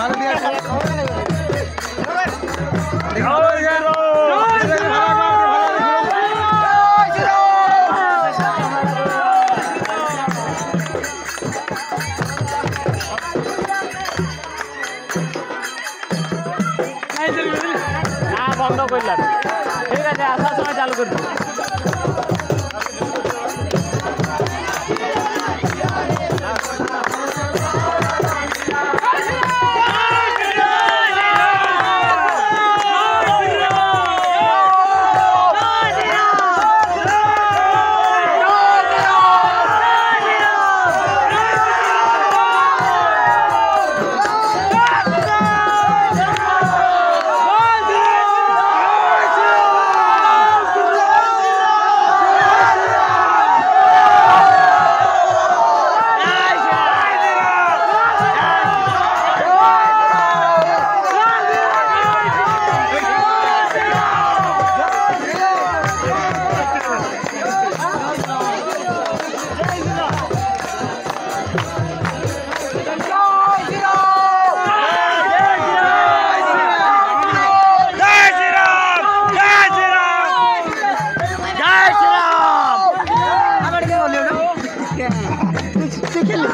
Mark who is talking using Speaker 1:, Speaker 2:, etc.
Speaker 1: ভালো দিয়ে বন্ধ করলাম। ঠিক আছে আসার সময় চালু করব। দেবো